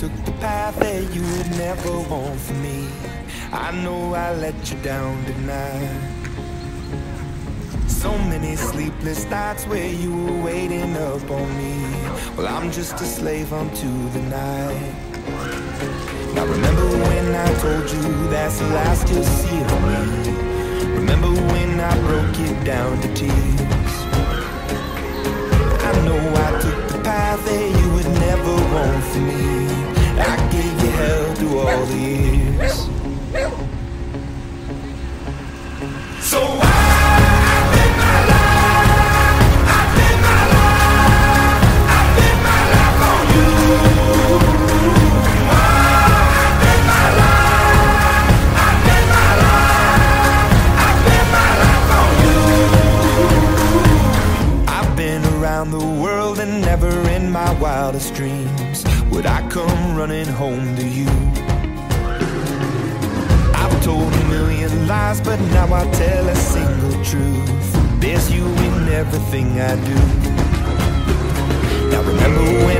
took the path that you would never want for me. I know I let you down tonight. So many sleepless nights where you were waiting up on me. Well, I'm just a slave unto the night. Now remember when I told you that's the last you'll see of me. Remember when I broke it down to tears. Never for me. I gave you hell through all the years. So I and never in my wildest dreams would I come running home to you. I've told a million lies, but now I tell a single truth. There's you in everything I do. Now remember when